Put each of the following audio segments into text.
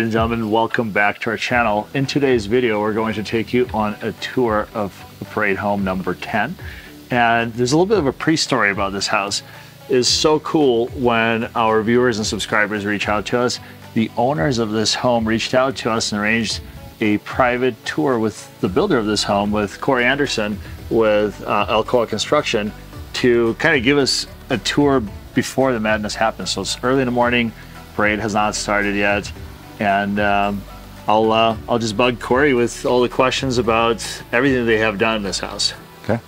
Ladies and gentlemen, welcome back to our channel. In today's video, we're going to take you on a tour of Parade Home number 10. And there's a little bit of a pre-story about this house. It's so cool when our viewers and subscribers reach out to us. The owners of this home reached out to us and arranged a private tour with the builder of this home, with Corey Anderson, with uh, Alcoa Construction, to kind of give us a tour before the madness happens. So it's early in the morning, parade has not started yet and um, I'll uh, I'll just bug Corey with all the questions about everything they have done in this house. Okay.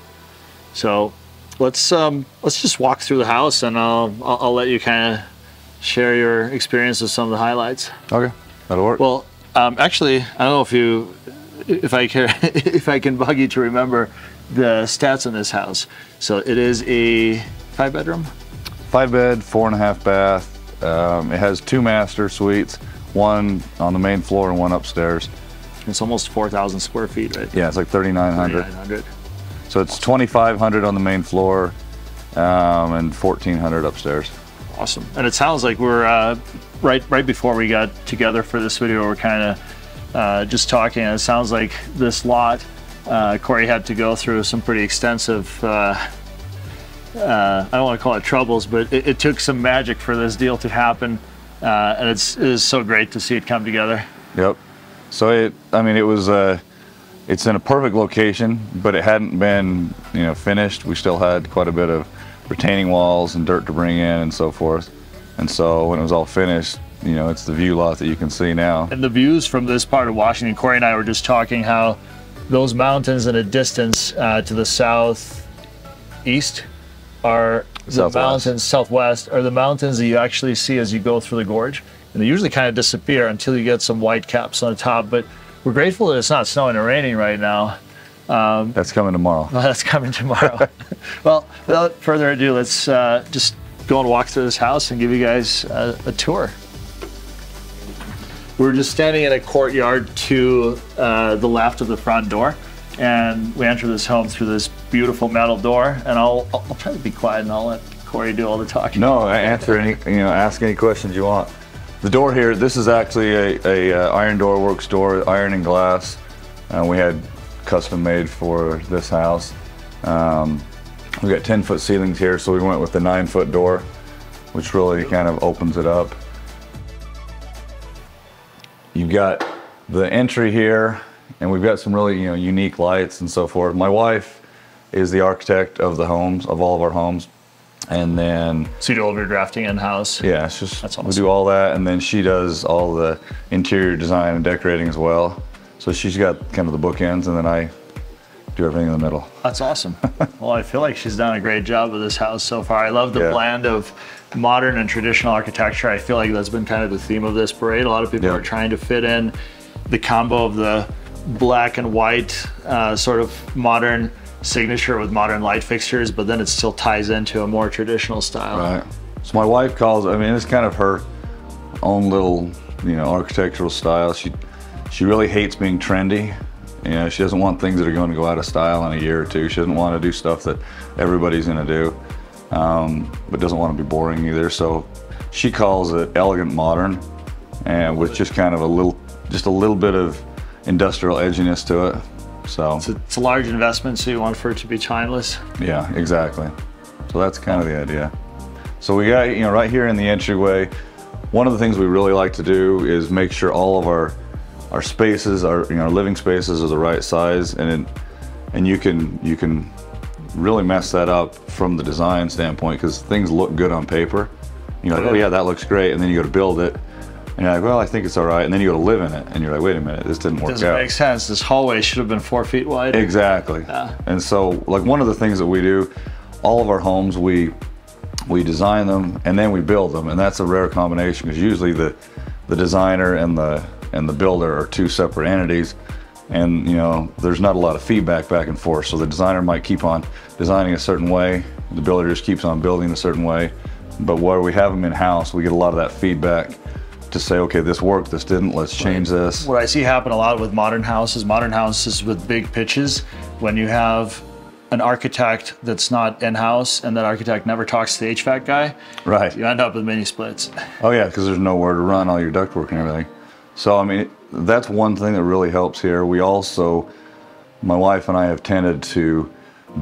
So let's um, let's just walk through the house, and I'll I'll, I'll let you kind of share your experience with some of the highlights. Okay, that'll work. Well, um, actually, I don't know if you if I can if I can bug you to remember the stats in this house. So it is a five bedroom. Five bed, four and a half bath. Um, it has two master suites one on the main floor and one upstairs. It's almost 4,000 square feet, right? Yeah, it's like 3,900. 3,900. So it's 2,500 on the main floor um, and 1,400 upstairs. Awesome. And it sounds like we're uh, right right before we got together for this video. We're kind of uh, just talking. And it sounds like this lot, uh, Corey had to go through some pretty extensive. Uh, uh, I don't want to call it troubles, but it, it took some magic for this deal to happen uh, and it's it is so great to see it come together. Yep. So it, I mean, it was, uh, it's in a perfect location, but it hadn't been, you know, finished. We still had quite a bit of retaining walls and dirt to bring in and so forth. And so when it was all finished, you know, it's the view lot that you can see now. And the views from this part of Washington, Corey and I were just talking how those mountains in a distance uh, to the southeast are the Southwest. mountains southwest are the mountains that you actually see as you go through the gorge. And they usually kind of disappear until you get some white caps on the top but we're grateful that it's not snowing or raining right now. Um, that's coming tomorrow. Well, that's coming tomorrow. Well without further ado let's uh, just go and walk through this house and give you guys a, a tour. We're just standing in a courtyard to uh, the left of the front door and we enter this home through this beautiful metal door. And I'll, I'll try to be quiet and I'll let Corey do all the talking. No, answer any, you know, ask any questions you want. The door here, this is actually a, a uh, iron door works door, iron and glass. Uh, we had custom made for this house. Um, we got 10 foot ceilings here, so we went with the nine foot door, which really kind of opens it up. You've got the entry here, and we've got some really you know unique lights and so forth. My wife is the architect of the homes of all of our homes, and then so you do all of your drafting in house. Yeah, it's just That's awesome. we do all that, and then she does all the interior design and decorating as well. So she's got kind of the bookends, and then I do everything in the middle. That's awesome. well, I feel like she's done a great job with this house so far. I love the yeah. blend of modern and traditional architecture. I feel like that's been kind of the theme of this parade. A lot of people are trying to fit in the combo of the black and white uh, sort of modern signature with modern light fixtures, but then it still ties into a more traditional style. Right. So my wife calls, I mean, it's kind of her own little, you know, architectural style. She, she really hates being trendy. You know, she doesn't want things that are going to go out of style in a year or two. She doesn't want to do stuff that everybody's going to do, um, but doesn't want to be boring either. So she calls it elegant modern, and with just kind of a little, just a little bit of industrial edginess to it. So it's a, it's a, large investment, so you want for it to be timeless. Yeah, exactly. So that's kind of the idea. So we got, you know, right here in the entryway, one of the things we really like to do is make sure all of our our spaces, our you know, our living spaces are the right size, and it, and you can you can really mess that up from the design standpoint because things look good on paper. You know, like, oh yeah, that looks great, and then you go to build it, and you're like, well, I think it's all right. And then you go to live in it, and you're like, wait a minute, this didn't it work doesn't out. make sense. This hallway should have been four feet wide. Exactly. Yeah. And so, like one of the things that we do, all of our homes, we we design them and then we build them, and that's a rare combination because usually the the designer and the and the builder are two separate entities, and you know there's not a lot of feedback back and forth. So the designer might keep on designing a certain way, the builder just keeps on building a certain way, but where we have them in house, we get a lot of that feedback to say, okay, this worked, this didn't, let's change this. What I see happen a lot with modern houses, modern houses with big pitches, when you have an architect that's not in-house and that architect never talks to the HVAC guy, right? You end up with mini splits. Oh yeah, because there's nowhere to run all your ductwork and everything. So I mean, that's one thing that really helps here. We also, my wife and I have tended to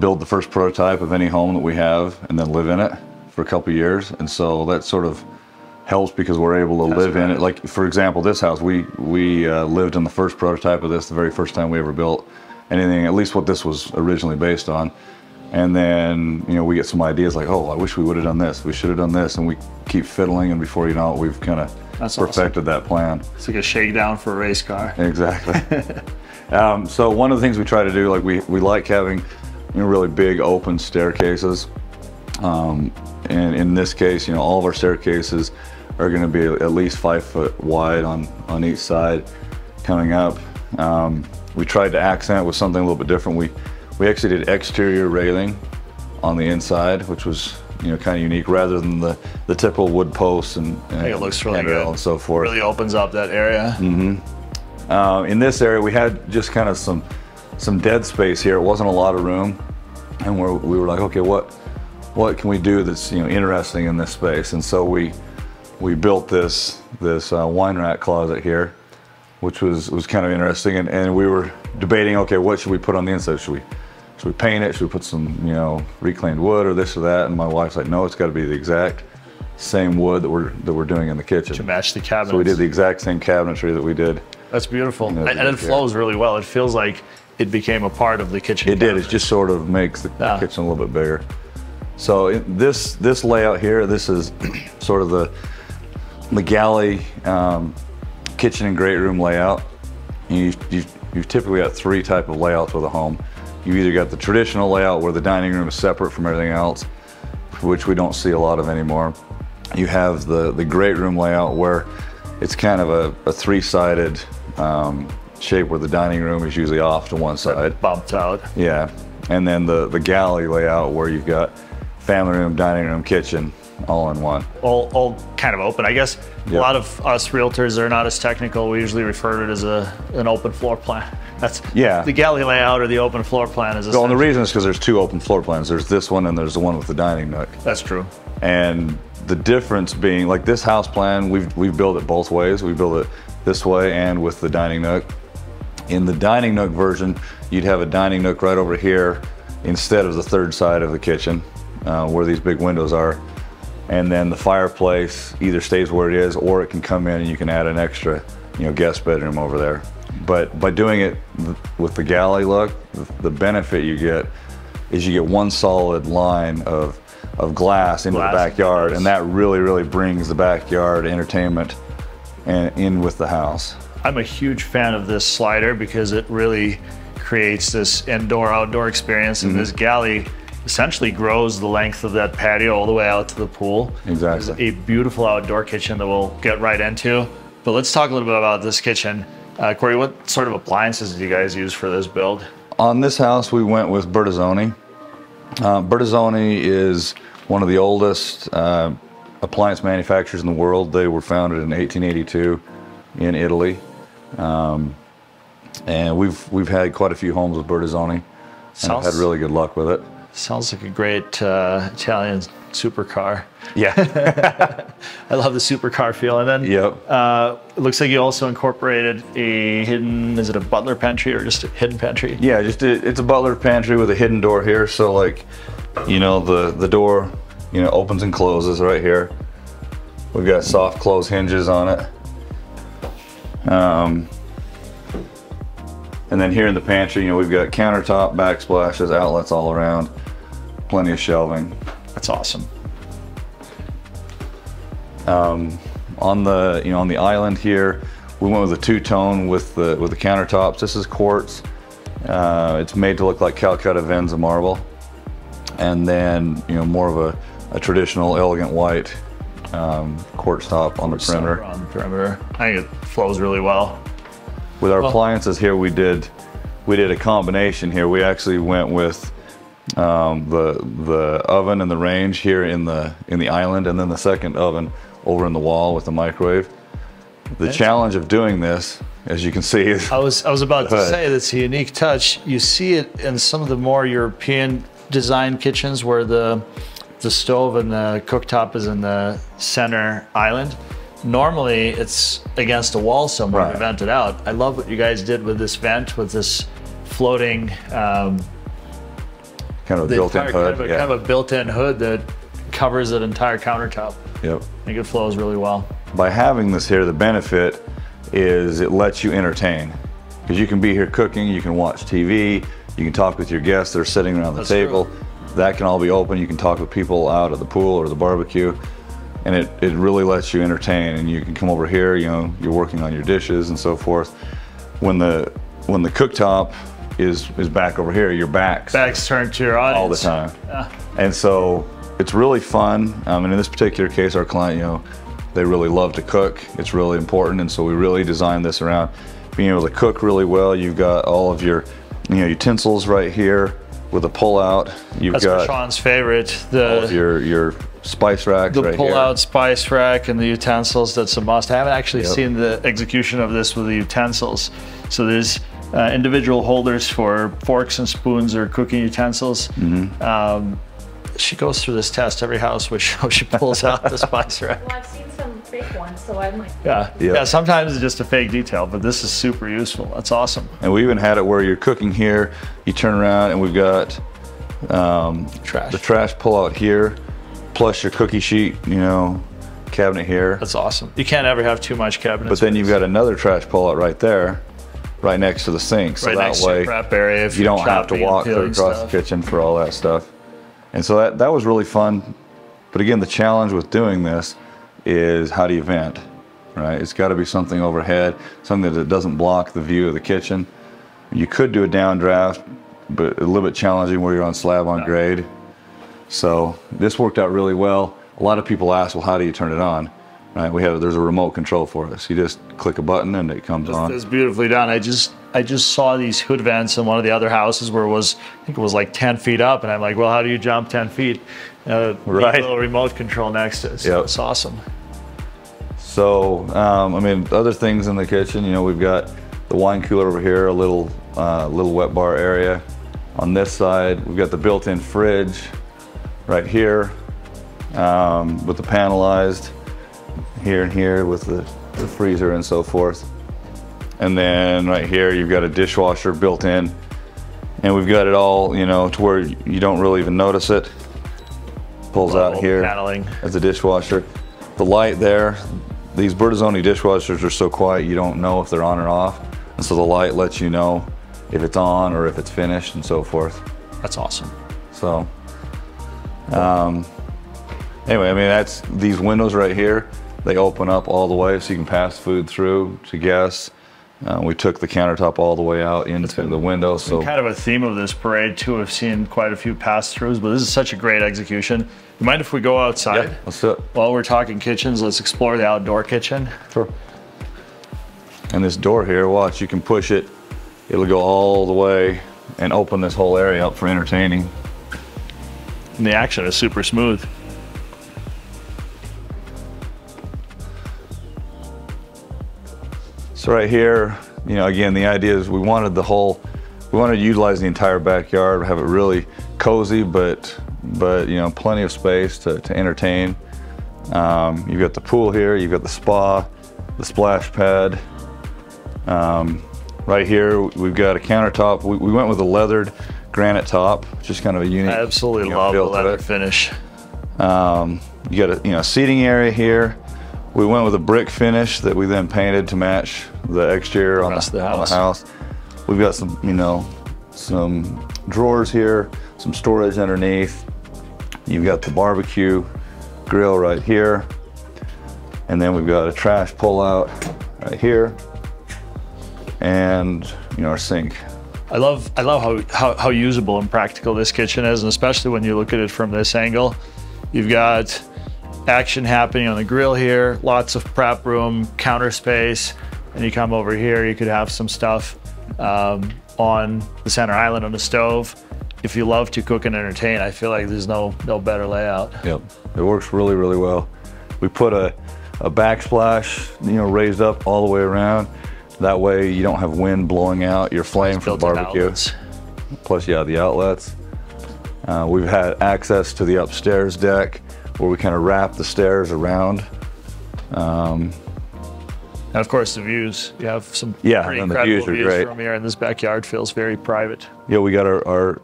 build the first prototype of any home that we have and then live in it for a couple years, and so that sort of helps because we're able to That's live in it. Like for example, this house, we we uh, lived in the first prototype of this the very first time we ever built anything, at least what this was originally based on. And then you know we get some ideas like, oh, I wish we would have done this. We should have done this, and we keep fiddling, and before you know it, we've kind of That's awesome. perfected that plan. It's like a shakedown for a race car. Exactly. um, so one of the things we try to do, like we, we like having, you know, really big open staircases. Um, and in this case, you know, all of our staircases are going to be at least five foot wide on, on each side coming up. Um, we tried to accent with something a little bit different. We, we actually did exterior railing on the inside, which was, you know, kind of unique rather than the, the typical wood posts and, and it looks really good. and so forth. Really opens up that area. Uh, in this area, we had just kind of some some dead space here. It wasn't a lot of room, and we're, we were like, okay, what what can we do that's you know interesting in this space? And so we we built this this uh, wine rack closet here, which was was kind of interesting. And, and we were debating, okay, what should we put on the inside? Should we should we paint it? Should we put some you know reclaimed wood or this or that? And my wife's like, no, it's got to be the exact same wood that we're that we're doing in the kitchen. To match the cabinets. So we did the exact same cabinetry that we did That's beautiful. And and it flows really well. It feels like it became a part of the kitchen. It did. It just sort of makes the kitchen a little bit bigger. So it, this this layout here, this is sort of the the galley um, kitchen and great room layout. You, you you've typically got three type of layouts with a home. You've either got the traditional layout where the dining room is separate from everything else, which we don't see a lot of anymore. You have the the great room layout where it's kind of a, a three-sided um, shape where the dining room is usually off to one side. bumped out. Yeah, and then the the galley layout where you've got family room, dining room, kitchen, all in one. all, all kind of open. I guess a lot of us realtors are not as technical. We usually refer to it as a an open floor plan. That's Yeah. The galley layout or the open floor plan is. Well, and the reason is because there's two open floor plans. There's this one and there's the one with the dining nook. That's true. And the difference being, like this house plan, we've we've built it both ways. We built it this way and with the dining nook. In the dining nook version, you'd have a dining nook right over here instead of the third side of the kitchen, uh, where these big windows are. And then the fireplace either stays where it is, or it can come in and you can add an extra, you know, guest bedroom over there. But by doing it with the galley look, the- benefit you get is you get one solid line of of glass into Glass the backyard, and that really, really brings the backyard entertainment and in with the house. I'm a huge fan of this slider because it really creates this indoor outdoor experience, Mm-hmm. this galley essentially grows the length of that patio all the way out to the pool. Exactly. It's a beautiful outdoor kitchen that we'll get right into. But let's talk a little bit about this kitchen. Uh, Corey, what sort of appliances do you guys use for this build? On this house, we went with Bertazzoni. Uh, Bertazzoni is one of the oldest uh, appliance manufacturers in the world. They were founded in 1882 in Italy, um, and we've we've had quite a few homes with Bertazzoni, and I've had really good luck with it. Sounds like a great uh, Italian supercar. Yeah. I love the supercar feel. And then Yep. uh, it looks like you also incorporated a hidden, is it a butler pantry or just a hidden pantry? Yeah, just a, it's a butler pantry with a hidden door here. So like, you know, the the door, you know, opens and closes right here. We've got soft close hinges on it. Um, and then here in the pantry, you know, we've got countertop, backsplashes, outlets all around, plenty of shelving. That's awesome. On the you know on the island here, we went with a two-tone with the with the countertops. This is quartz. Uh, it's made to look like Calcutta Venza marble, and then you know more of a, a traditional elegant white um, quartz top on the perimeter. On the perimeter. I think it flows really well. With our Well- appliances here, we did we did a combination here. We actually went with um, the the oven and the range here in the in the island, and then the second oven over in the wall with the microwave. The challenge of doing this, as you can see, is I was I was about to say that's a unique touch. You see it in some of the more European design kitchens where the the stove and the cooktop is in the center island. Normally it's against a wall somewhere to vent it out. I love what you guys did with this vent with this floating um, Kind of built-in hood. kind, of a, yeah. kind of a built-in hood that covers that entire countertop. yep. I think it flows really well. by having this here, the benefit is it lets you entertain. Because you can be here cooking, you can watch TV, you can talk with your guests that are sitting around the That's table. true. That can all be open. You can talk with people out at the pool or the barbecue. And it, it really lets you entertain. And you can come over here, you know, you're working on your dishes and so forth. When the when the cooktop is is back over here, your back's Backs turned to your audience all the time. And so it's really fun. Um, and in this particular case, our client, you know, they really love to cook. It's really important. And so we really designed this around being able to cook really well. You've got all of your, you know, utensils right here with a pull out. You've That's got Sean's favorite. The your, your spice rack. the right pull-out spice rack and the utensils. That's a must. I haven't actually Yep. seen the execution of this with the utensils. So there's uh, individual holders for forks and spoons or cooking utensils. Mm-hmm. Um, she goes through this test every house, which shows she pulls out the spice rack. Well, I've seen some fake ones, so I'm like, Yeah. Yeah. yeah, Sometimes it's just a fake detail, but this is super useful. That's awesome. And we even had it where you're cooking here, you turn around and we've got um, Trash. the trash pull out here, plus your cookie sheet, you know, cabinet here. That's awesome. You can't ever have too much cabinet But then you've got another trash pull out right there, right next to the sink. So right that way your prep area. If you don't have to walk across stuff. the kitchen for all that stuff. And so that, that was really fun. But again, the challenge with doing this is how do you vent, right? It's got to be something overhead, something that doesn't block the view of the kitchen. You could do a downdraft, but a little bit challenging where you're on slab on grade. So this worked out really well. A lot of people ask, well, how do you turn it on? Right? We have there's a remote control for this. You just click a button and it comes on. It's beautifully done. I just I just saw these hood vents in one of the other houses where it was I think it was like 10 feet up, and I'm like, well, how do you jump 10 feet? Uh, Right. Little remote control next to it. So Yep. It's awesome. So, um, I mean, other things in the kitchen, you know, we've got the wine cooler over here, a little, uh, little wet bar area. On this side, we've got the built-in fridge right here um, with the panelized here and here with the, the freezer and so forth. And then right here, you've got a dishwasher built in. And we've got it all, you know, to where you don't really even notice it. Pulls out here paneling. as a dishwasher. The light there, these Bertazzoni dishwashers are so quiet you don't know if they're on or off. And so the light lets you know if it's on or if it's finished and so forth. That's awesome. So, um, anyway, I mean, that's these windows right here. They open up all the way so you can pass food through to guests. Uh, we took the countertop all the way out into the window. So, Kind of a theme of this parade too. I've seen quite a few pass throughs, but this is such a great execution. You mind if we go outside? yeah, let's do it. While we're talking kitchens, let's explore the outdoor kitchen. Sure. And this door here, watch, you can push it. It'll go all the way and open this whole area up for entertaining. And the action is super smooth. So right here, you know, again, the idea is we wanted the whole, we wanted to utilize the entire backyard, have it really cozy, but, but you know, plenty of space to, to entertain. Um, you've got the pool here, you've got the spa, the splash pad. Um, right here, we've got a countertop. We, we went with a leathered granite top, which is kind of a unique. I absolutely you know, love the leather finish. Um, you got a you know seating area here. We went with a brick finish that we then painted to match the exterior on the, the on the house. house. We've got some you know some drawers here, some storage underneath. You've got the barbecue grill right here, and then we've got a trash pull out right here, and you know our sink. I love I love how, how, how usable and practical this kitchen is, and especially when you look at it from this angle. You've got action happening on the grill here, lots of prep room, counter space, and you come over here, you could have some stuff um, on the center island on the stove. If you love to cook and entertain, I feel like there's no no better layout. Yep, it works really, really well. We put a, a backsplash, you know, raised up all the way around. That way you don't have wind blowing out your flame for the barbecue. Plus, yeah, the outlets. Uh, we've had access to the upstairs deck where we kind of wrap the stairs around and of course, the views. You have some Yeah, pretty incredible views views great. from here, and this backyard feels very private. Yeah, we got our our,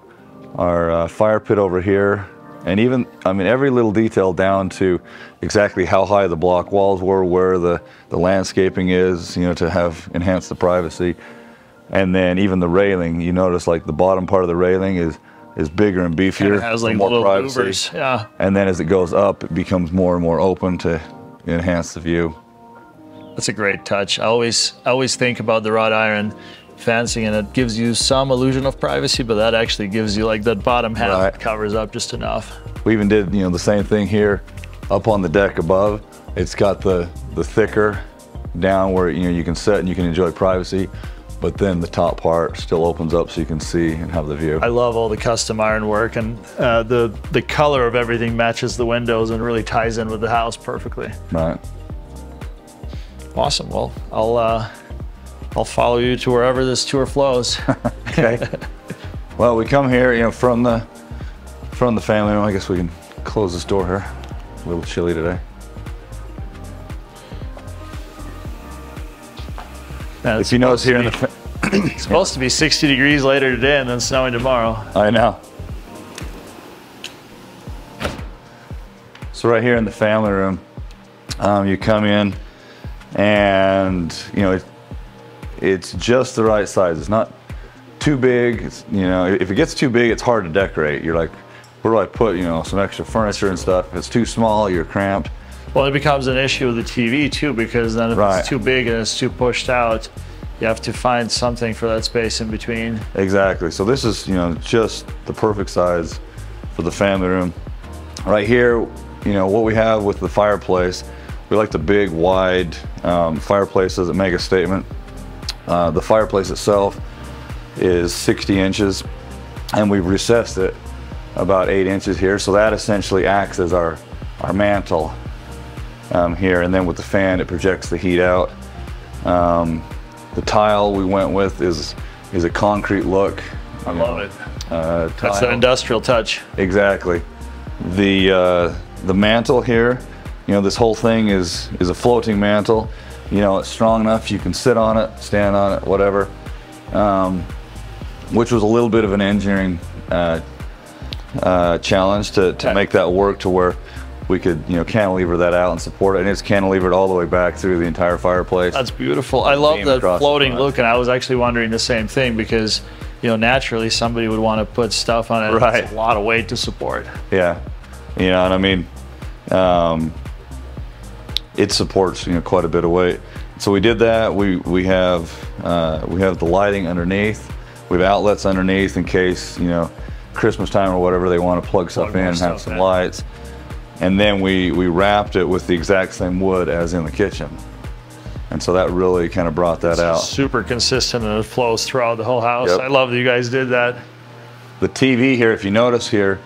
our uh, fire pit over here, and even I mean every little detail down to exactly how high the block walls were, where the the landscaping is, you know, to have enhance the privacy, and then even the railing. You notice like the bottom part of the railing is is bigger and beefier, It has like more little privacy. Yeah, And then as it goes up, it becomes more and more open to enhance the view. that's a great touch. I always, I always think about the wrought iron fencing, and it gives you some illusion of privacy, but that actually gives you like that bottom half Right. covers up just enough. We even did, you know, the same thing here up on the deck above. It's got the, the thicker down where, you know, you can sit and you can enjoy privacy, but then the top part still opens up so you can see and have the view. I love all the custom iron work, and uh, the the color of everything matches the windows and really ties in with the house perfectly. Right. Awesome. Well, I'll uh, I'll follow you to wherever this tour flows. Okay. well, we come here, you know, from the from the family room. I guess we can close this door here. A little chilly today. Man, If you notice here in the, supposed to be- it's supposed to be 60 degrees later today and then snowing tomorrow. I know. So right here in the family room, um, you come in, and you know it, it's just the right size. It's not too big. It's, you know, if it gets too big, it's hard to decorate. You're like, where do I put you know some extra furniture and stuff? If it's too small, you're cramped. Well, it becomes an issue with the TV too because then if Right. it's too big and it's too pushed out, you have to find something for that space in between. Exactly. So this is, you know, just the perfect size for the family room. Right here, you know, what we have with the fireplace, we like the big, wide um, fireplaces that make a statement. Uh, the fireplace itself is 60 inches, and we've recessed it about eight inches here. So that essentially acts as our, our mantle um, here. And then with the fan, it projects the heat out. Um, the tile we went with is is a concrete look. I love it. Uh, That's that industrial touch. Exactly. The uh, the mantle here, you know, this whole thing is is a floating mantle. You know, it's strong enough you can sit on it, stand on it, whatever. Um, which was a little bit of an engineering uh, uh, challenge to, to Okay. make that work to where we could you know cantilever that out and support it, and it's cantilevered all the way back through the entire fireplace. That's beautiful. I love that the floating look, and I was actually wondering the same thing because, you know, naturally somebody would want to put stuff on it. Right. It's a lot of weight to support. Yeah, you know, and I mean, um, it supports you know quite a bit of weight. So we did that. We we have uh, we have the lighting underneath. We have outlets underneath in case you know Christmas time or whatever they want to plug stuff Plug in and have some in. lights. And then we we wrapped it with the exact same wood as in the kitchen, and so that really kind of brought that out. Super consistent and it flows throughout the whole house. Yep. I love that you guys did that. The TV here, if you notice here,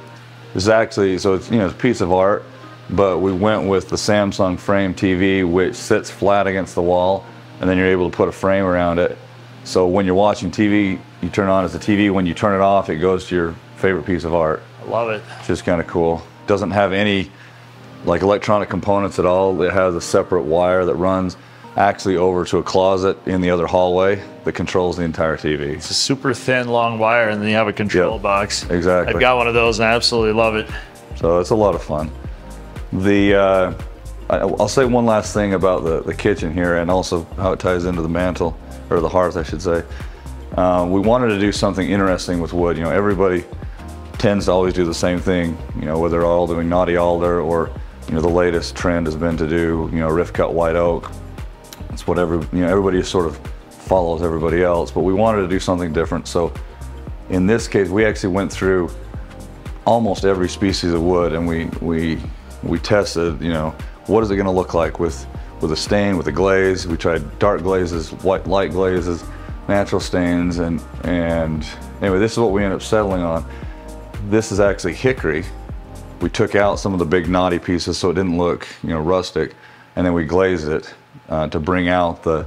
is actually so it's you know it's a piece of art, but we went with the Samsung frame TV, which sits flat against the wall, and then you're able to put a frame around it. So when you're watching TV, you turn it on as a TV. When you turn it off, it goes to your favorite piece of art. I love it. Which is kind of cool. Doesn't have any like electronic components at all. It has a separate wire that runs actually over to a closet in the other hallway that controls the entire TV. It's a super thin, long wire, and then you have a control Yep. box. Exactly. I've got one of those and I absolutely love it. So it's a lot of fun. The uh, I'll say one last thing about the, the kitchen here and also how it ties into the mantle or the hearth, I should say. Uh, we wanted to do something interesting with wood. You know, everybody tends to always do the same thing. You know, whether they're all doing knotty alder or you know the latest trend has been to do you know rift cut white oak. It's whatever you know. Everybody sort of follows everybody else, but we wanted to do something different. So in this case, we actually went through almost every species of wood and we we we tested you know what is it going to look like with with a stain with a glaze we tried dark glazes white light glazes natural stains and and anyway this is what we ended up settling on this is actually hickory we took out some of the big knotty pieces so it didn't look you know rustic and then we glazed it uh, to bring out the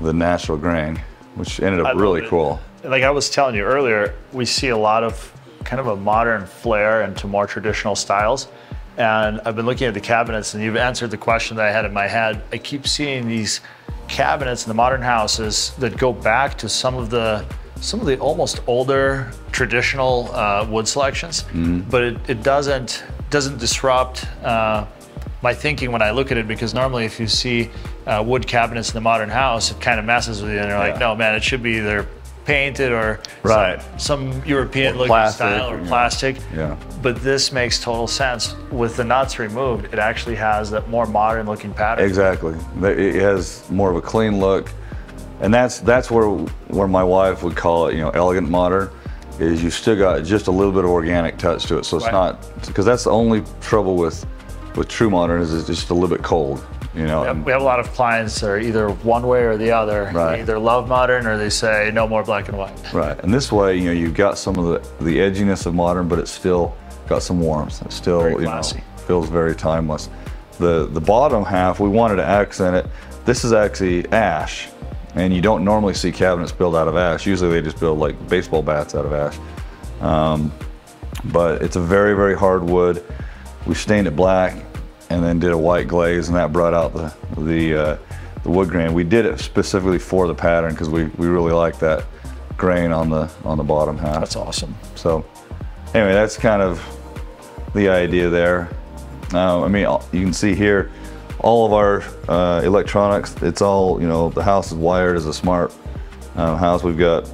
the natural grain which ended up love really cool Like I was telling you earlier, we see a lot of kind of a modern flair into more traditional styles. And I've been looking at the cabinets, and you've answered the question that I had in my head. I keep seeing these cabinets in the modern houses that go back to some of the some of the almost older traditional uh, wood selections, but it, it doesn't doesn't disrupt uh, my thinking when I look at it because normally if you see uh, wood cabinets in the modern house, it kind of messes with you, and you're like, Yeah. no man, it should be either painted or Right. some, some European Or looking plastic, style or yeah. plastic. Yeah. But this makes total sense. With the nuts removed, it actually has that more modern looking pattern. Exactly. It has more of a clean look, and that's that's where where my wife would call it, you know, elegant modern. Is you still got just a little bit of organic touch to it, so it's Right. not because that's the only trouble with with true modern is it's just a little bit cold, you know. Yep, We have a lot of clients that are either one way or the other. Right. They either love modern or they say no more black and white. Right, and this way, you know, you've got some of the the edginess of modern, but it's still got some warmth. It still, you know, feels very timeless. The the bottom half, we wanted to accent it. This is actually ash, and you don't normally see cabinets built out of ash. Usually, they just build like baseball bats out of ash. Um, but it's a very very hard wood. We stained it black, and then did a white glaze, and that brought out the the uh, the wood grain. We did it specifically for the pattern because we we really like that grain on the on the bottom half. That's awesome. So anyway, that's kind of the idea there. Uh, I mean, you can see here, all of our uh, electronics, it's all, you know, the house is wired as a smart uh, house. We've got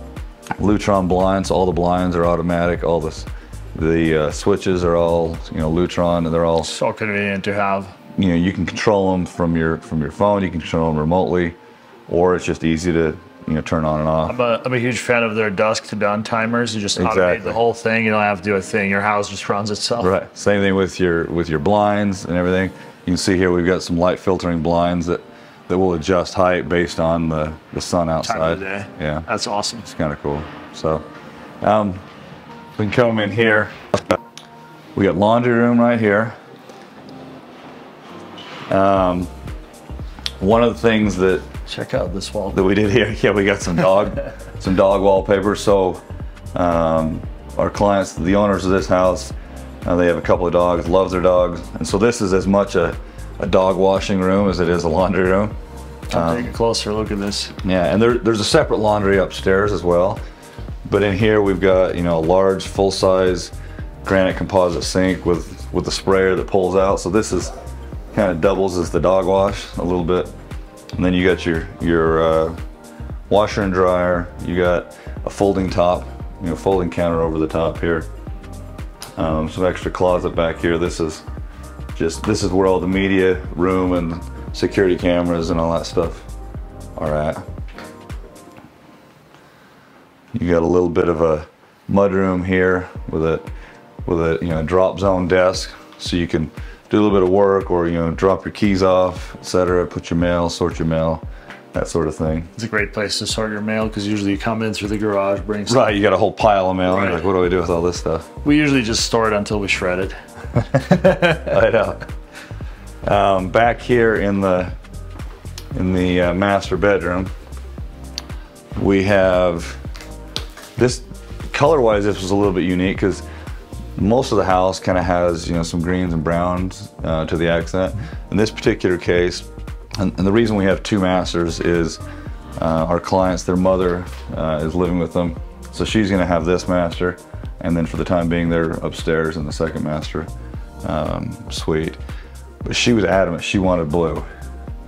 Lutron blinds, so all the blinds are automatic, all the, the uh, switches are all, you know, Lutron, and they're all, So convenient to have. you know, you can control them from your, from your phone, you can control them remotely, or it's just easy to, you know, turn on and off. I'm a, I'm a huge fan of their dusk to dawn timers. You just automate the whole thing. You don't have to do a thing. Your house just runs itself. Right. Same thing with your with your blinds and everything. You can see here we've got some light filtering blinds that that will adjust height based on the the sun outside. Time of the day. Yeah, That's awesome. it's kind of cool. So, um, we can come in here. We got laundry room right here. Um, one of the things that Check out this wall. that we did here. Yeah, we got some dog, some dog wallpaper. So um, our clients, the owners of this house, uh, they have a couple of dogs, loves their dogs, and so this is as much a, a dog washing room as it is a laundry room. Come take a closer look at this. Yeah, and there, there's a separate laundry upstairs as well. But in here we've got you know a large full size granite composite sink with with a sprayer that pulls out. So this is kind of doubles as the dog wash a little bit. And then you got your your uh, washer and dryer. You got a folding top, you know, folding counter over the top here. Um, some extra closet back here. This is just this is where all the media room and security cameras and all that stuff are at. You got a little bit of a mud room here with a with a you know drop zone desk, so you can do a little bit of work or you know drop your keys off, etc. Put your mail, sort your mail, that sort of thing. It's a great place to sort your mail because usually you come in through the garage, bring stuff. Right, you got a whole pile of mail. You're Right. Like, what do I do with all this stuff? We usually just store it until we shred it. I know. Um, back here in the in the uh, master bedroom, we have this color-wise. This was a little bit unique because most of the house kind of has you know some greens and browns uh, to the accent. In this particular case, and, and the reason we have two masters is uh, our clients, their mother uh, is living with them, so she's going to have this master, and then for the time being, they're upstairs in the second master um, suite. But she was adamant she wanted blue.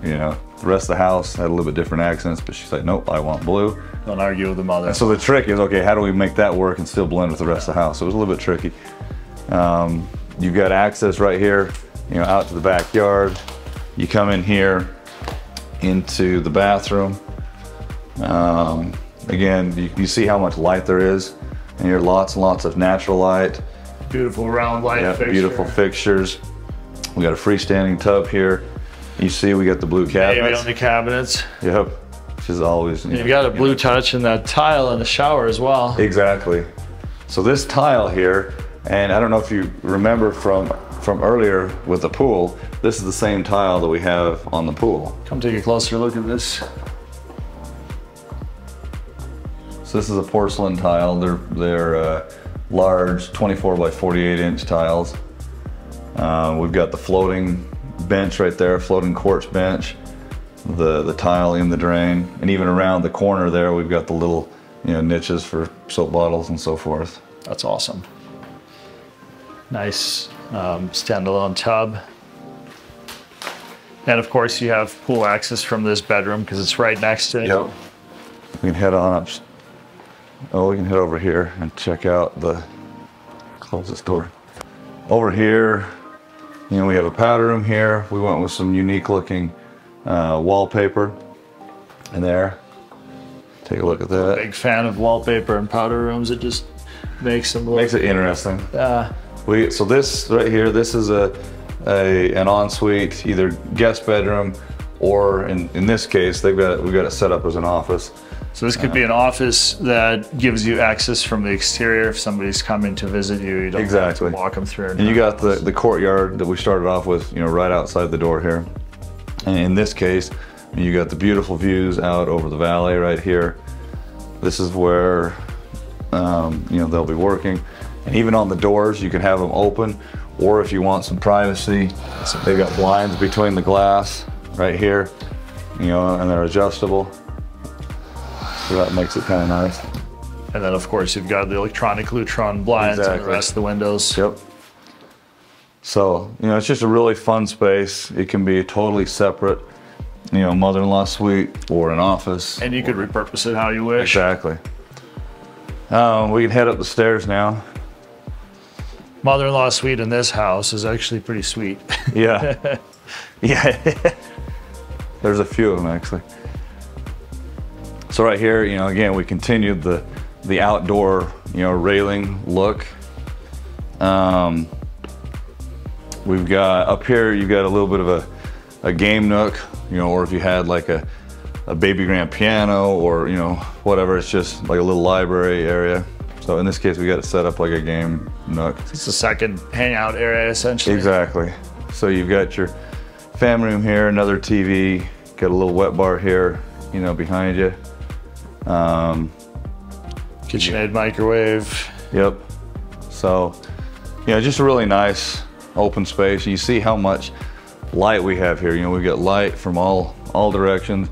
You know, the rest of the house had a little bit different accents, but she's like, nope, I want blue. Don't argue with the mother. So the trick is, okay, how do we make that work and still blend with the rest of the house? So it was a little bit tricky. Um, you've got access right here, you know, out to the backyard. You come in here into the bathroom. Um, again, you, you see how much light there is, and here lots and lots of natural light. beautiful round light Yeah, fixture. beautiful fixtures. We got a freestanding tub here. You see, we got the blue Baby cabinets. on the cabinets. Yep, which is always. You've got a blue touch in that tile in the shower as well. Exactly. So this tile here, and I don't know if you remember from from earlier with the pool, this is the same tile that we have on the pool. Come take a closer look at this. So this is a porcelain tile. They're they're uh, large, 24 by 48 inch tiles. Uh, we've got the floating bench right there, floating quartz bench, the the tile in the drain, and even around the corner there, we've got the little you know niches for soap bottles and so forth. That's awesome. Nice um, standalone tub. And of course, you have pool access from this bedroom because it's right next to it. Yep. We can head on up. Oh, we can head over here and check out the. Close this door. Over here, you know, we have a powder room here. We went with some unique looking uh, wallpaper in there. Take a look at that. Big fan of wallpaper and powder rooms. It just makes them look. Makes it interesting. Uh, We so this right here, this is a, a an ensuite, either guest bedroom, or in, in this case, they've got it, we got it set up as an office. so this could be an office that gives you access from the exterior if somebody's coming to visit you. You don't Exactly. have to walk them through. And you got the, the courtyard that we started off with, you know, right outside the door here. And in this case, you got the beautiful views out over the valley right here. This is where, um, you know, they'll be working. And even on the doors, you can have them open, or if you want some privacy, they've got blinds between the glass right here, you know, and they're adjustable. So that makes it kind of nice. And then, of course, you've got the electronic Lutron blinds and the rest of the windows. Yep. So, you know, it's just a really fun space. It can be a totally separate, you know, mother-in-law suite or an office. And you could repurpose it how you wish. Exactly. Um, we can head up the stairs now. Mother-in-law suite in this house is actually pretty sweet. Yeah. yeah. There's a few of them actually. So right here, you know, again, we continued the the outdoor, you know, railing look. Um, we've got up here, you've got a little bit of a, a game nook, you know, or if you had like a, a baby grand piano or, you know, whatever, it's just like a little library area. So in this case, we got it set up like a game nook. It's a second hangout area, essentially. Exactly. So you've got your family room here, another TV, got a little wet bar here, you know, behind you. Um, KitchenAid microwave. yep. So, you know, just a really nice open space. You see how much light we have here. You know, we've got light from all all directions.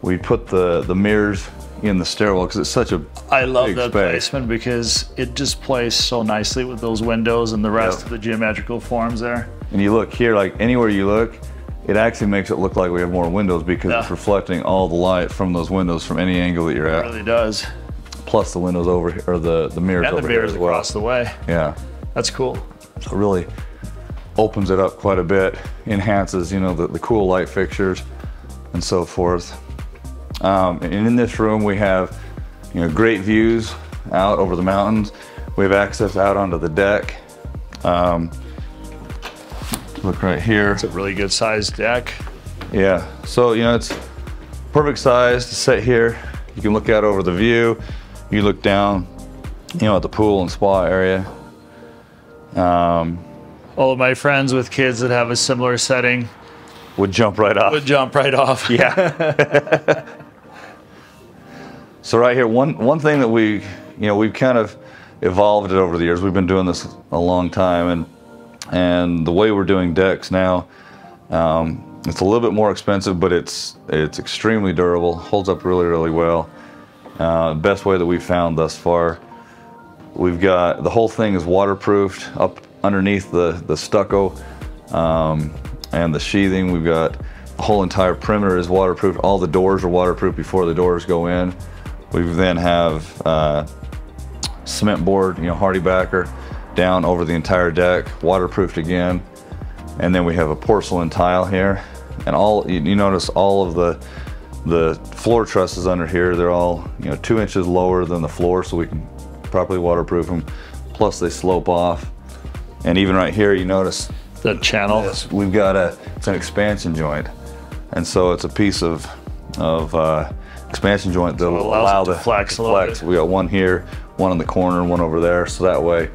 We put the the mirrors in the stairwell because it's such a I love that space. placement because it just plays so nicely with those windows and the rest Yep. of the geometrical forms there. And you look here, like anywhere you look, it actually makes it look like we have more windows because it's reflecting all the light from those windows from any angle that you're It at. really does. Plus the windows over here, or the, the mirrors And the over here mirrors as well. across the way. Yeah, That's cool. so it really opens it up quite a bit, enhances, you know, the, the cool light fixtures and so forth. Um, and in this room we have, you know, great views out over the mountains. We have access out onto the deck. Um, look right here. It's a really good sized deck. Yeah, so you know it's perfect size to sit here. You can look out over the view. You look down, you know, at the pool and spa area. Um, All of my friends with kids that have a similar setting would jump right off. would jump right off. Yeah. so right here, one one thing that we, you know, we've kind of evolved it over the years. We've been doing this a long time, and and the way we're doing decks now, um, it's a little bit more expensive, but it's it's extremely durable, holds up really really well. Uh, best way that we've found thus far. We've got the whole thing is waterproofed up underneath the the stucco um, and the sheathing. We've got the whole entire perimeter is waterproof. All the doors are waterproof before the doors go in. We then have uh, cement board, you know, HardieBacker down over the entire deck, waterproofed again. And then we have a porcelain tile here. And all you, you notice all of the the floor trusses under here, they're all, you know, two inches lower than the floor so we can properly waterproof them. Plus they slope off. And even right here, you notice The channel. this, we've got a it's an expansion joint, and so it's a piece of of uh, expansion joint that'll allows allow the flex flex. We got one here, one in the corner, and one over there, so that way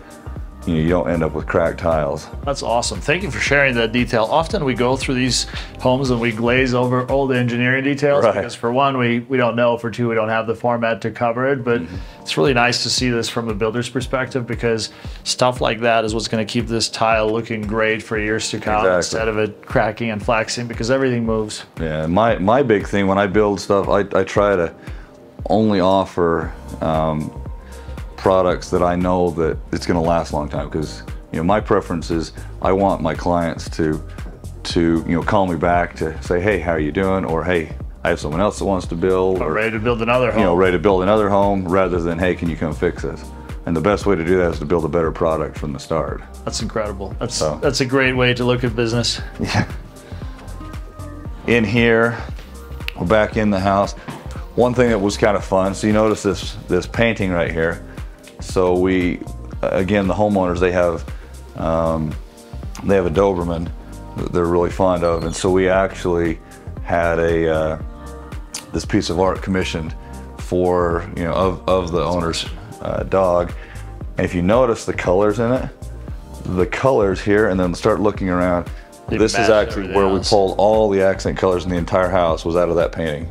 you know you don't end up with cracked tiles. That's awesome. Thank you for sharing that detail. Often we go through these homes and we glaze over all the engineering details Right. because for one, we, we don't know, for two, we don't have the format to cover it. But Mm-hmm. it's really nice to see this from a builder's perspective because stuff like that is what's going to keep this tile looking great for years to come Exactly. instead of it cracking and flexing because everything moves. Yeah, my my big thing when I build stuff, I, I try to only offer um, products that I know that it's going to last a long time because you know my preference is I want my clients to to you know call me back to say hey how are you doing or hey I have someone else that wants to build or ready to build another home. you know ready to build another home rather than hey can you come fix this and the best way to do that is to build a better product from the start. That's incredible. That's So- that's a great way to look at business. Yeah. In here, we're back in the house. One thing that was kind of fun, so you notice this this painting right here. So we, again, the homeowners they have um, they have a Doberman that they're really fond of, and so we actually had a uh, this piece of art commissioned for you know of of the owner's uh, dog. And if you notice the colors in it, the colors here, and then start looking around. They this is actually where we pulled all the accent colors in the entire house was out of that painting.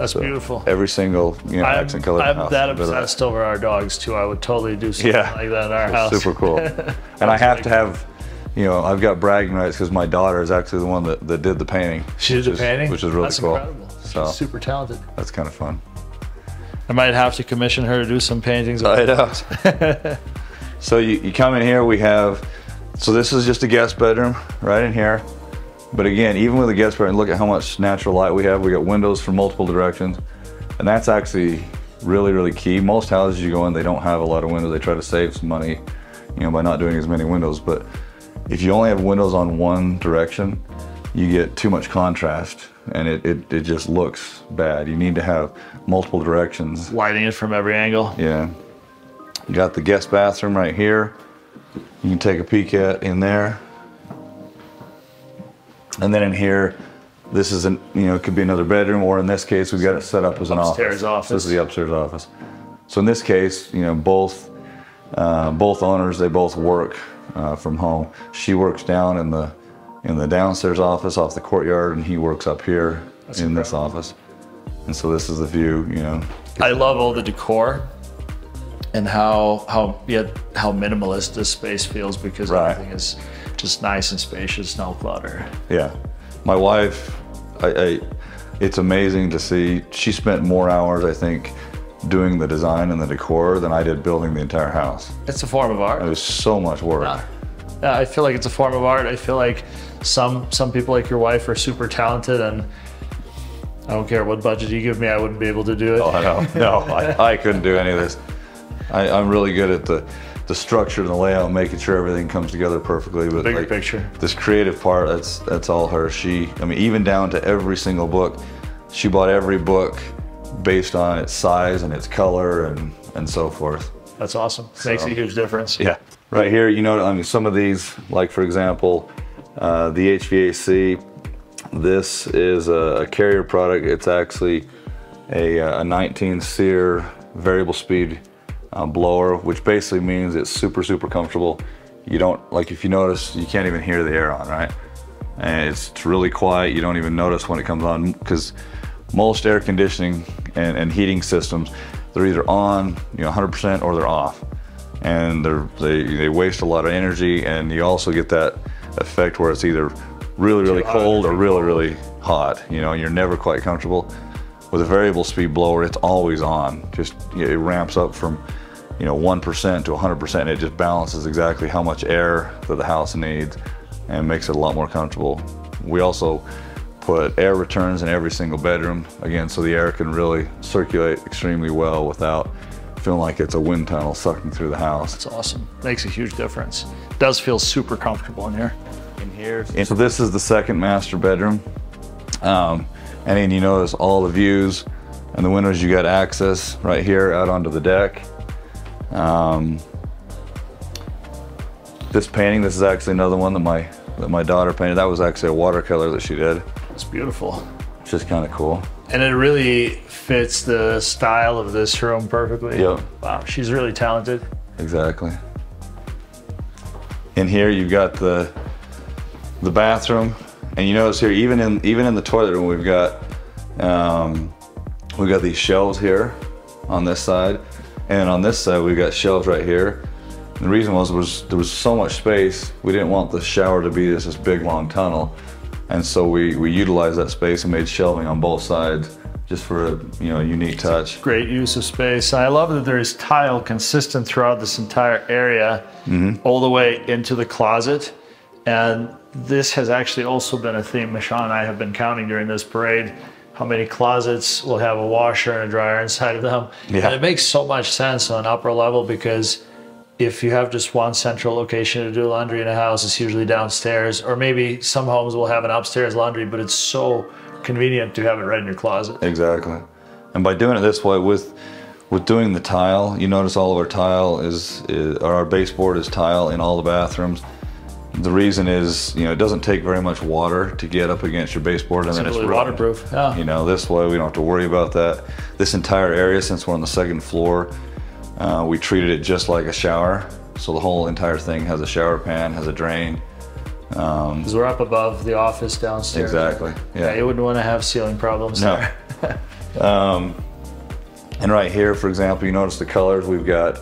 That's beautiful. Every single you know I'm, accent color. I'm house that is a bit obsessed over our dogs too. I would totally do something Yeah. like that in our house. Super cool. and I have to have, you know, I've got bragging rights because my daughter is actually the one that, that did the painting. She did the is- painting, which is really That's cool. incredible. So She's super talented. that's kind of fun. I might have to commission her to do some paintings. I know. so you, you come in here, we have, so this is just a guest bedroom right in here. But again, even with a guest bedroom, look at how much natural light we have. We got windows from multiple directions. And that's actually really, really key. Most houses you go in, they don't have a lot of windows. They try to save some money, you know, by not doing as many windows. But if you only have windows on one direction, you get too much contrast and it, it, it just looks bad. You need to have multiple directions Lighting it from every angle. yeah. You got the guest bathroom right here. You can take a peek at in there. And then in here, this is an you know it could be another bedroom, or in this case, we've got it set up as an Upstairs office. office. This is the upstairs office. So in this case, you know both uh, both owners they both work uh, from home. She works down in the in the downstairs office off the courtyard, and he works up here in this office. And so this is the view, you know. I love all the decor and how how yet how minimalist this space feels because Right. everything is just nice and spacious, no clutter. Yeah, my wife, I, I, it's amazing to see. She spent more hours, I think, doing the design and the decor than I did building the entire house. It's a form of art. It was so much work. Yeah. Yeah, I feel like it's a form of art. I feel like some some people like your wife are super talented and I don't care what budget you give me, I wouldn't be able to do it. Oh, I know. No, I, I couldn't do any of this. I, I'm really good at the the structure and the layout, making sure everything comes together perfectly. But Bigger like, picture. this creative part, that's that's all her. She, I mean, even down to every single book, she bought every book based on its size and its color and and so forth. That's awesome. Makes a huge difference. Yeah. Right here, you know, I mean, some of these, like for example, uh, the HVAC, this is a, a Carrier product. It's actually a, uh, a 19 SEER variable speed uh, blower, which basically means it's super, super comfortable. You don't, like if you notice, you can't even hear the air on, right? And it's, it's really quiet. You don't even notice when it comes on because most air conditioning and, and heating systems, they're either on, you know, 100% or they're off and they're, they they waste a lot of energy, and you also get that effect where it's either really really cold or really really hot. You know, you're never quite comfortable. With a variable speed blower, it's always on. Just it ramps up from you know one percent to 100 percent. It just balances exactly how much air that the house needs, and makes it a lot more comfortable. We also put air returns in every single bedroom again, so the air can really circulate extremely well without feeling like it's a wind tunnel sucking through the house. It's awesome. Makes a huge difference. Does feel super comfortable in here. in here. And so this is the second master bedroom. Um, and then you notice all the views and the windows. You got access right here out onto the deck. Um, this painting, this is actually another one that my that my daughter painted. That was actually a watercolor that she did, It's beautiful. which is kind of cool. And it really fits the style of this room perfectly. Yep. Wow, she's really talented. Exactly. In here, you've got the the bathroom, and you notice here, even in even in the toilet room, we've got um, we've got these shelves here on this side, and on this side we've got shelves right here. And the reason was was there was so much space, we didn't want the shower to be just this big long tunnel, and so we we utilized that space and made shelving on both sides just for a you know unique touch. Great use of space. I love that there is tile consistent throughout this entire area, mm-hmm. all the way into the closet. And this has actually also been a theme Michon and I have been counting during this parade. How many closets will have a washer and a dryer inside of them? Yeah. And it makes so much sense on an upper level because if you have just one central location to do laundry in a house, it's usually downstairs, or maybe some homes will have an upstairs laundry, but it's so convenient to have it right in your closet. Exactly. And by doing it this way with with doing the tile, you notice all of our tile is, is or our baseboard is tile in all the bathrooms. The reason is, you know, it doesn't take very much water to get up against your baseboard and then it's really ruined. waterproof, yeah. You know, this way we don't have to worry about that. This entire area, since we're on the second floor, uh, we treated it just like a shower. So the whole entire thing has a shower pan, has a drain. Because we're up above the office downstairs. Exactly. Yeah, Yeah. you wouldn't want to have ceiling problems No. there. And right here, for example, you notice the colors. We've got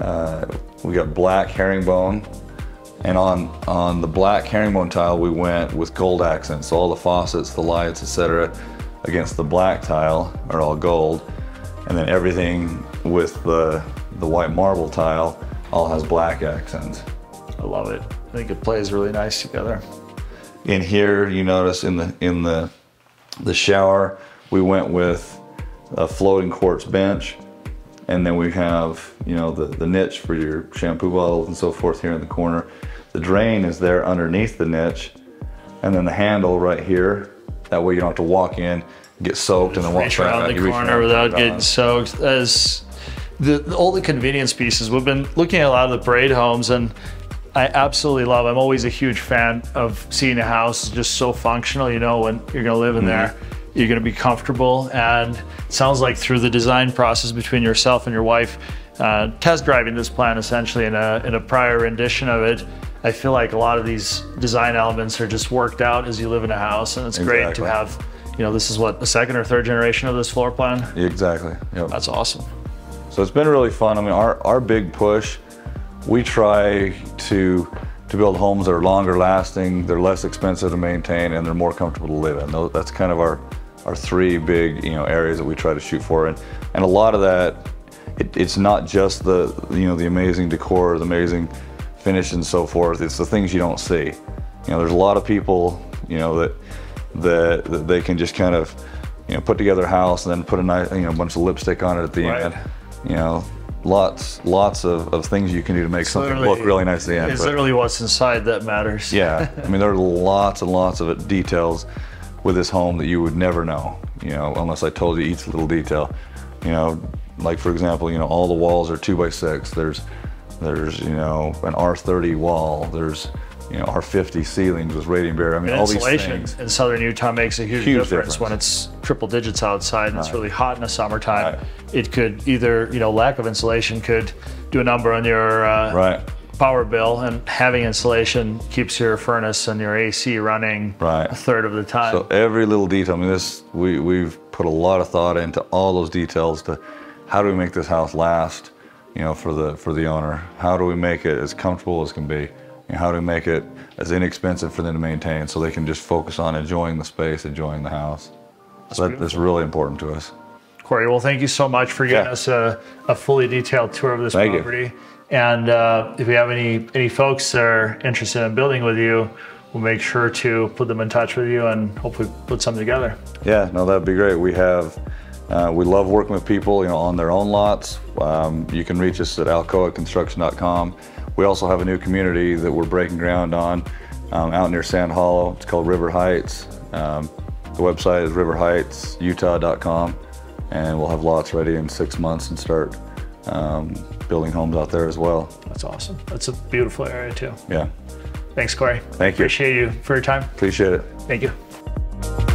uh, we got black herringbone, and on on the black herringbone tile, we went with gold accents. So all the faucets, the lights, etc., against the black tile are all gold, and then everything with the the white marble tile all has black accents. I love it. I think it plays really nice together. In here, you notice in the in the the shower, we went with a floating quartz bench, and then we have you know the the niche for your shampoo bottles and so forth here in the corner. The drain is there underneath the niche, and then the handle right here. That way you don't have to walk in, get soaked, and then walk right around the corner without getting soaked. As the, the- all the convenience pieces, we've been looking at a lot of the parade homes, and I absolutely love. I'm always a huge fan of seeing a house just so functional. You know, when you're going to live in mm-hmm. there, you're going to be comfortable. And it sounds like through the design process between yourself and your wife, uh, test driving this plan essentially in a in a prior rendition of it. I feel like a lot of these design elements are just worked out as you live in a house, and it's great to have. You know, this is what the second or third generation of this floor plan. Exactly. Yep. That's awesome. So it's been really fun. I mean, our, our big push, we try to to build homes that are longer lasting, they're less expensive to maintain, and they're more comfortable to live in. That's kind of our our three big you know areas that we try to shoot for, and and a lot of that, it, it's not just the you know the amazing decor, the amazing finish, and so forth. It's the things you don't see. You know, there's a lot of people you know that that, that they can just kind of you know put together a house and then put a nice you know bunch of lipstick on it at the Right. end. You know, lots lots of, of things you can do to make something look really nice at the end. It's but- literally what's inside that matters. yeah, I mean there are lots and lots of details with this home that you would never know. You know, unless I told you each little detail. You know, like for example, you know all the walls are two by six. There's there's you know an R30 wall. There's you know R50 ceilings with radiant barrier. I mean And all these insulation things. in southern Utah makes a huge, Huge difference, difference. when it's triple digits outside and it's really hot in the summertime. Right. It could either, you know, lack of insulation could do a number on your uh, Right. Power bill, and having insulation keeps your furnace and your AC running Right. a third of the time. So every little detail. I mean, this we we've put a lot of thought into all those details to how do we make this house last, you know, for the for the owner. How do we make it as comfortable as can be? And how do we make it as inexpensive for them to maintain so they can just focus on enjoying the space, enjoying the house. So that, that's really important to us. Corey, well, thank you so much for giving Yeah. us a, a fully detailed tour of this Thank you. And uh, if we have any any folks that are interested in building with you, we'll make sure to put them in touch with you and hopefully put something together. Yeah, no, that'd be great. We have, uh, we love working with people, you know, on their own lots. Um, you can reach us at alcoaconstruction.com. We also have a new community that we're breaking ground on um, out near Sand Hollow. It's called River Heights. Um, the website is riverheightsutah.com, and we'll have lots ready in six months and start um, building homes out there as well. That's awesome. That's a beautiful area too. Yeah, Thanks, Corey. Thank you. Appreciate you for your time. appreciate it. Thank you.